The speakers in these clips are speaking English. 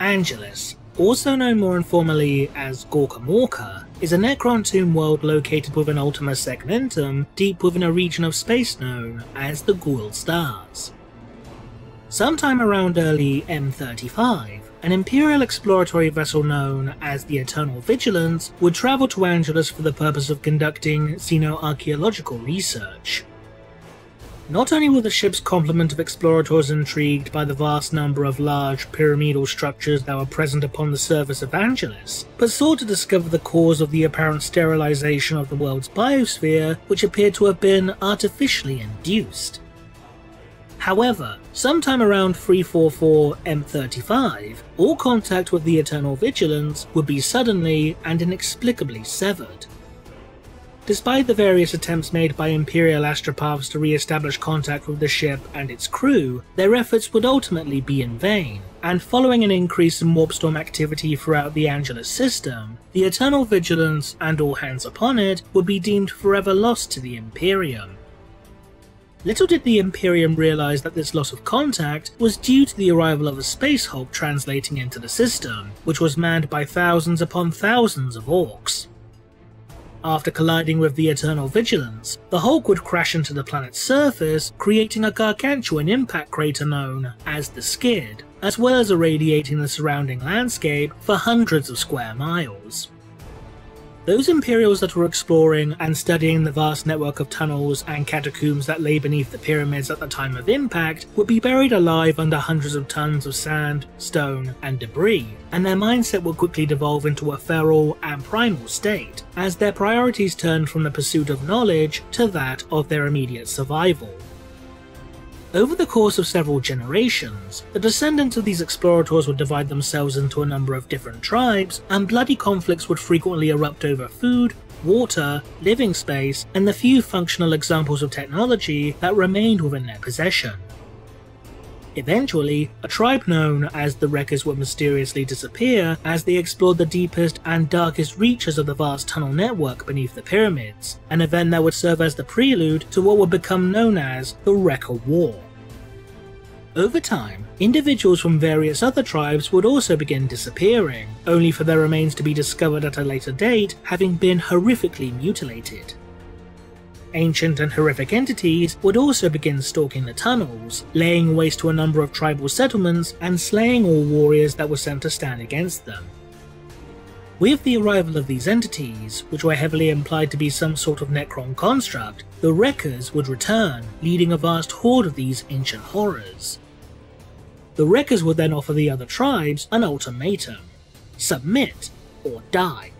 Angelis, also known more informally as Gorkamorka, is a Necron tomb world located within Ultima Segmentum, deep within a region of space known as the Ghoul Stars. Sometime around early M35, an Imperial exploratory vessel known as the Eternal Vigilance would travel to Angelis for the purpose of conducting xenoarchaeological research. Not only were the ship's complement of explorators intrigued by the vast number of large pyramidal structures that were present upon the surface of Angelis, but sought to discover the cause of the apparent sterilization of the world's biosphere, which appeared to have been artificially induced. However, sometime around 344 M35, all contact with the Eternal Vigilance would be suddenly and inexplicably severed. Despite the various attempts made by Imperial astropaths to re-establish contact with the ship and its crew, their efforts would ultimately be in vain, and following an increase in warpstorm activity throughout the Angelis system, the Eternal Vigilance and all hands upon it would be deemed forever lost to the Imperium. Little did the Imperium realise that this loss of contact was due to the arrival of a Space Hulk translating into the system, which was manned by thousands upon thousands of orks. After colliding with the Eternal Vigilance, the Hulk would crash into the planet's surface, creating a gargantuan impact crater known as the Skid, as well as irradiating the surrounding landscape for hundreds of square miles. Those Imperials that were exploring and studying the vast network of tunnels and catacombs that lay beneath the pyramids at the time of impact would be buried alive under hundreds of tons of sand, stone, and debris, and their mindset would quickly devolve into a feral and primal state, as their priorities turned from the pursuit of knowledge to that of their immediate survival. Over the course of several generations, the descendants of these explorators would divide themselves into a number of different tribes, and bloody conflicts would frequently erupt over food, water, living space, and the few functional examples of technology that remained within their possession. Eventually, a tribe known as the Wreckers would mysteriously disappear as they explored the deepest and darkest reaches of the vast tunnel network beneath the pyramids, an event that would serve as the prelude to what would become known as the Wrecker War. Over time, individuals from various other tribes would also begin disappearing, only for their remains to be discovered at a later date having been horrifically mutilated. Ancient and horrific entities would also begin stalking the tunnels, laying waste to a number of tribal settlements and slaying all warriors that were sent to stand against them. With the arrival of these entities, which were heavily implied to be some sort of Necron construct, the Wreckers would return, leading a vast horde of these ancient horrors. The Wreckers would then offer the other tribes an ultimatum submit or die.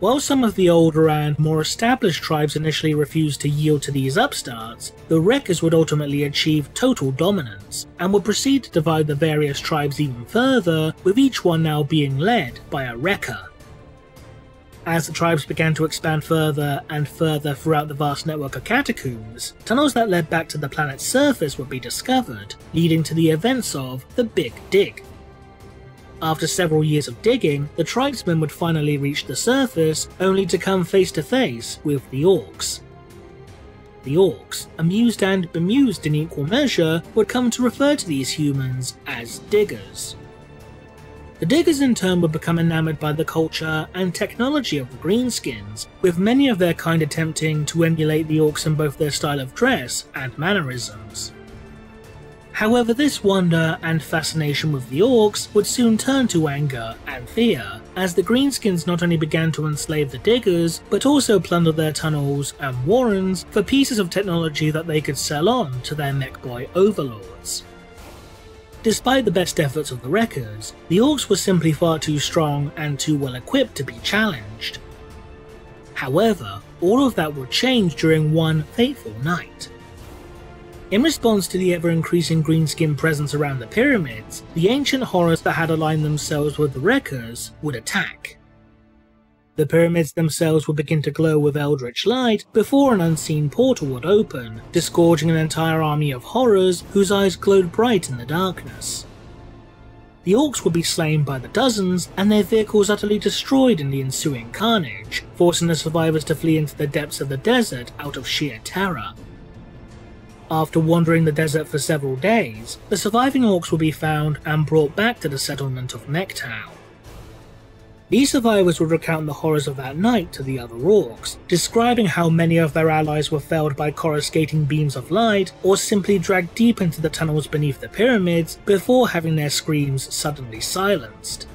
While some of the older and more established tribes initially refused to yield to these upstarts, the Wreckers would ultimately achieve total dominance, and would proceed to divide the various tribes even further, with each one now being led by a Wrecker. As the tribes began to expand further and further throughout the vast network of catacombs, tunnels that led back to the planet's surface would be discovered, leading to the events of the Big Dig. After several years of digging, the tribesmen would finally reach the surface, only to come face to face with the orks. The orks, amused and bemused in equal measure, would come to refer to these humans as diggers. The diggers in turn would become enamored by the culture and technology of the Greenskins, with many of their kind attempting to emulate the orks in both their style of dress and mannerisms. However, this wonder and fascination with the orks would soon turn to anger and fear, as the Greenskins not only began to enslave the diggers, but also plunder their tunnels and warrens for pieces of technology that they could sell on to their mekboy overlords. Despite the best efforts of the Wreckers, the Orks were simply far too strong and too well equipped to be challenged. However, all of that would change during one fateful night. In response to the ever increasing greenskin presence around the pyramids, the ancient horrors that had aligned themselves with the Wreckers would attack. The pyramids themselves would begin to glow with eldritch light before an unseen portal would open, disgorging an entire army of horrors whose eyes glowed bright in the darkness. The orks would be slain by the dozens, and their vehicles utterly destroyed in the ensuing carnage, forcing the survivors to flee into the depths of the desert out of sheer terror. after wandering the desert for several days, the surviving orks will be found and brought back to the settlement of Mektown. These survivors would recount the horrors of that night to the other orks, describing how many of their allies were felled by coruscating beams of light or simply dragged deep into the tunnels beneath the pyramids before having their screams suddenly silenced.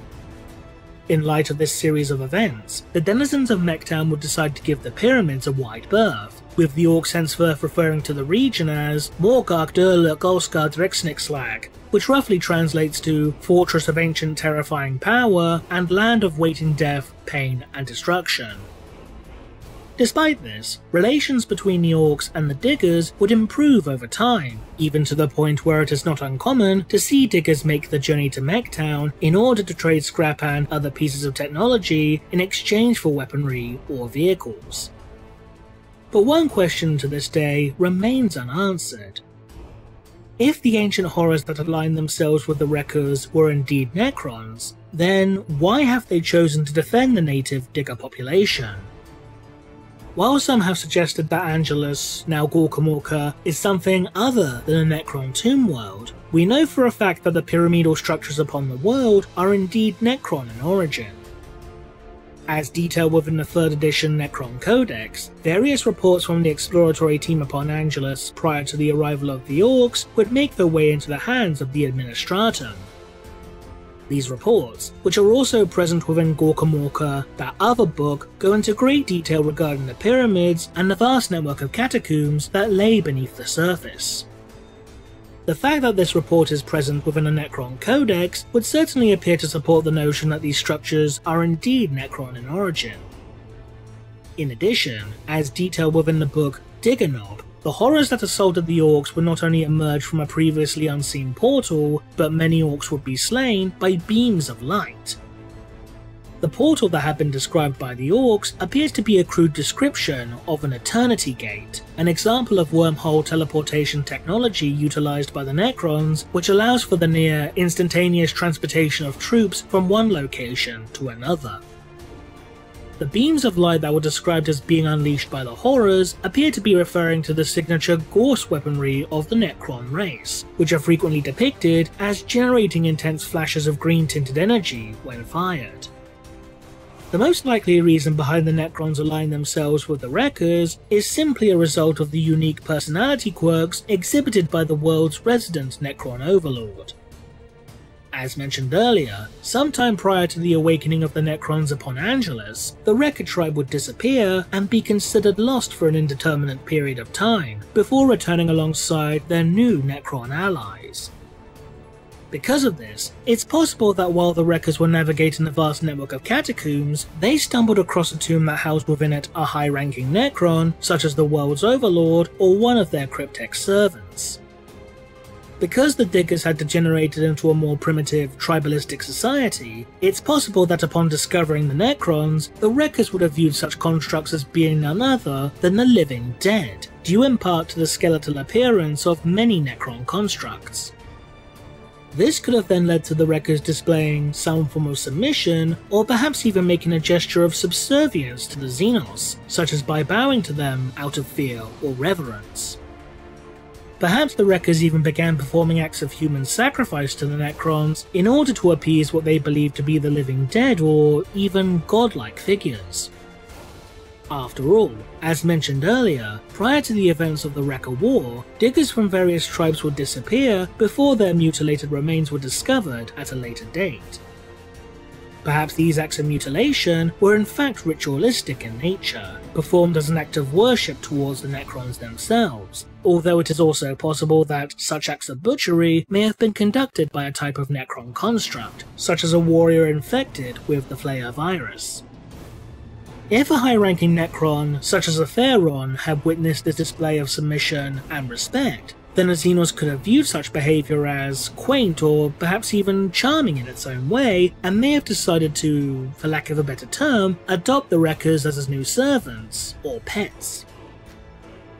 In light of this series of events, the denizens of Mektown would decide to give the pyramids a wide berth, with the orks henceforth referring to the region as Morgark Durla Golska Drexnixlag, which roughly translates to Fortress of Ancient Terrifying Power and Land of Waiting Death, Pain and Destruction. Despite this, relations between the orks and the diggers would improve over time, even to the point where it is not uncommon to see diggers make the journey to Mektown in order to trade scrap and other pieces of technology in exchange for weaponry or vehicles. But one question to this day remains unanswered. If the ancient horrors that align themselves with the Wreckers were indeed Necrons, then why have they chosen to defend the native digger population? While some have suggested that Angelis, now Gorkamorka, is something other than a Necron tomb world, we know for a fact that the pyramidal structures upon the world are indeed Necron in origin. As detailed within the 3rd edition Necron Codex, various reports from the exploratory team upon Angelis prior to the arrival of the Orks would make their way into the hands of the Administratum, these reports, which are also present within Gorkamorka, that other book, go into great detail regarding the pyramids and the vast network of catacombs that lay beneath the surface. The fact that this report is present within a Necron Codex would certainly appear to support the notion that these structures are indeed Necron in origin. In addition, as detailed within the book Diggernob, the horrors that assaulted the orks would not only emerge from a previously unseen portal, but many orks would be slain by beams of light. The portal that had been described by the orks appears to be a crude description of an Eternity Gate, an example of wormhole teleportation technology utilized by the Necrons, which allows for the near instantaneous transportation of troops from one location to another. The beams of light that were described as being unleashed by the Horrors appear to be referring to the signature gauss weaponry of the Necron race, which are frequently depicted as generating intense flashes of green tinted energy when fired. The most likely reason behind the Necrons aligning themselves with the Wreckers is simply a result of the unique personality quirks exhibited by the world's resident Necron Overlord. As mentioned earlier, sometime prior to the awakening of the Necrons upon Angelis, the Wrecker tribe would disappear and be considered lost for an indeterminate period of time, before returning alongside their new Necron allies. Because of this, it's possible that while the Wreckers were navigating the vast network of catacombs, they stumbled across a tomb that housed within it a high-ranking Necron, such as the World's Overlord or one of their Cryptek servants. Because the Diggers had degenerated into a more primitive, tribalistic society, it's possible that upon discovering the Necrons, the Wreckers would have viewed such constructs as being none other than the living dead, due in part to the skeletal appearance of many Necron constructs. This could have then led to the Wreckers displaying some form of submission, or perhaps even making a gesture of subservience to the Xenos, such as by bowing to them out of fear or reverence. Perhaps the Wreckers even began performing acts of human sacrifice to the Necrons in order to appease what they believed to be the living dead or even godlike figures. After all, as mentioned earlier, prior to the events of the Wrecker War, diggers from various tribes would disappear before their mutilated remains were discovered at a later date. Perhaps these acts of mutilation were in fact ritualistic in nature, performed as an act of worship towards the Necrons themselves, although it is also possible that such acts of butchery may have been conducted by a type of Necron construct, such as a warrior infected with the Flayer virus. If a high-ranking Necron, such as a Phaeron, had witnessed this display of submission and respect, then the Xenos could have viewed such behaviour as quaint or perhaps even charming in its own way, and may have decided to, for lack of a better term, adopt the Wreckers as his new servants, or pets.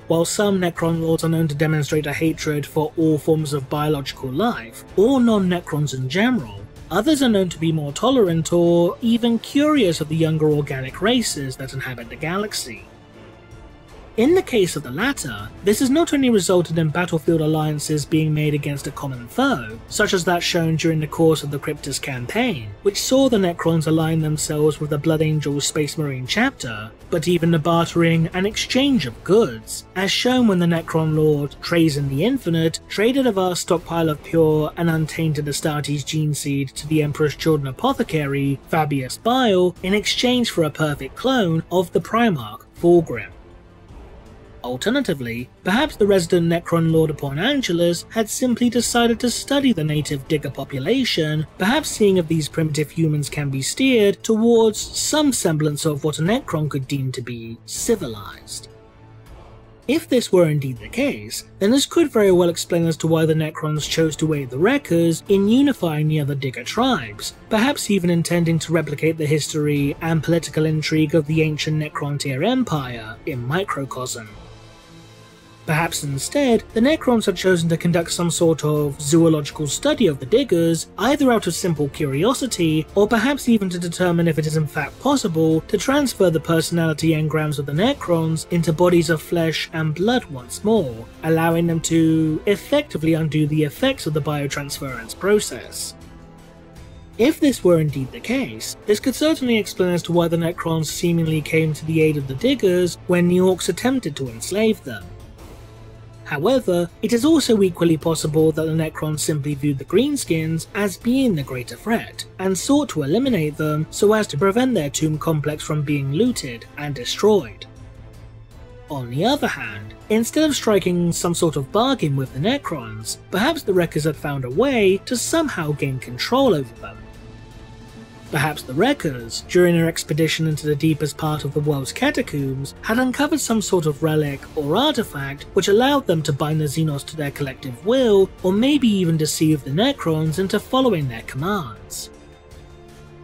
While some Necron lords are known to demonstrate a hatred for all forms of biological life, or non-Necrons in general, others are known to be more tolerant or even curious of the younger organic races that inhabit the galaxy. In the case of the latter, this has not only resulted in battlefield alliances being made against a common foe, such as that shown during the course of the Cryptus campaign, which saw the Necrons align themselves with the Blood Angels Space Marine chapter, but even the bartering and exchange of goods, as shown when the Necron Lord, Trazyn the Infinite, traded a vast stockpile of pure and untainted Astartes gene seed to the Emperor's Children apothecary, Fabius Bile, in exchange for a perfect clone of the Primarch, Fulgrim. Alternatively, perhaps the resident Necron Lord upon Angelis had simply decided to study the native digger population, perhaps seeing if these primitive humans can be steered towards some semblance of what a Necron could deem to be civilized. If this were indeed the case, then this could very well explain as to why the Necrons chose to aid the Wreckers in unifying the other Digger tribes, perhaps even intending to replicate the history and political intrigue of the ancient Necrontyr Empire in microcosm. Perhaps instead, the Necrons had chosen to conduct some sort of zoological study of the Diggers, either out of simple curiosity, or perhaps even to determine if it is in fact possible to transfer the personality engrams of the Necrons into bodies of flesh and blood once more, allowing them to effectively undo the effects of the biotransference process. If this were indeed the case, this could certainly explain as to why the Necrons seemingly came to the aid of the Diggers when the Orks attempted to enslave them. However, it is also equally possible that the Necrons simply viewed the Greenskins as being the greater threat, and sought to eliminate them so as to prevent their tomb complex from being looted and destroyed. On the other hand, instead of striking some sort of bargain with the Necrons, perhaps the Wreckers had found a way to somehow gain control over them. Perhaps the Wreckers, during their expedition into the deepest part of the world's catacombs, had uncovered some sort of relic or artifact which allowed them to bind the Xenos to their collective will, or maybe even deceive the Necrons into following their commands.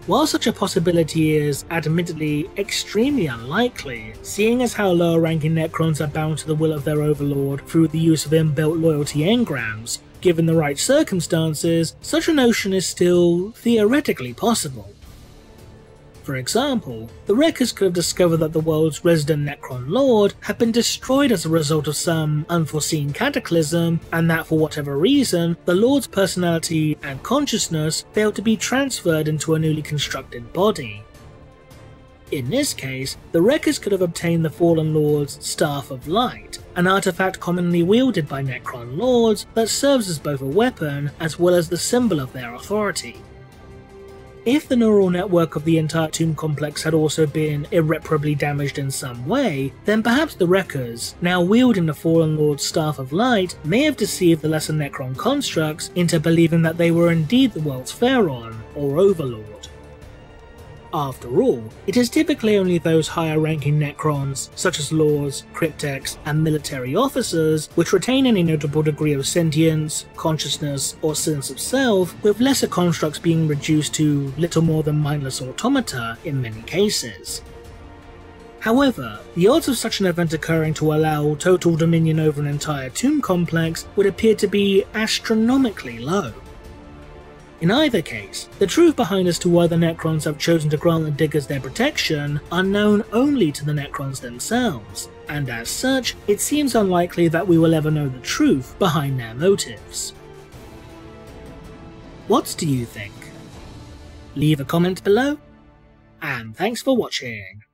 While such a possibility is, admittedly, extremely unlikely, seeing as how lower ranking Necrons are bound to the will of their overlord through the use of inbuilt loyalty engrams, given the right circumstances, such a notion is still theoretically possible. For example, the Wreckers could have discovered that the world's resident Necron Lord had been destroyed as a result of some unforeseen cataclysm, and that for whatever reason, the Lord's personality and consciousness failed to be transferred into a newly constructed body. In this case, the Wreckers could have obtained the Fallen Lord's Staff of Light, an artifact commonly wielded by Necron Lords that serves as both a weapon as well as the symbol of their authority. If the neural network of the entire tomb complex had also been irreparably damaged in some way, then perhaps the Wreckers, now wielding the Fallen Lord's Staff of Light, may have deceived the lesser Necron constructs into believing that they were indeed the world's Phaeron, or Overlord. After all, it is typically only those higher ranking Necrons, such as Lords, Crypteks, and military officers, which retain any notable degree of sentience, consciousness, or sense of self, with lesser constructs being reduced to little more than mindless automata in many cases. However, the odds of such an event occurring to allow total dominion over an entire tomb complex would appear to be astronomically low. In either case, the truth behind as to why the Necrons have chosen to grant the Diggers their protection are known only to the Necrons themselves, and as such, it seems unlikely that we will ever know the truth behind their motives. What do you think? Leave a comment below, and thanks for watching.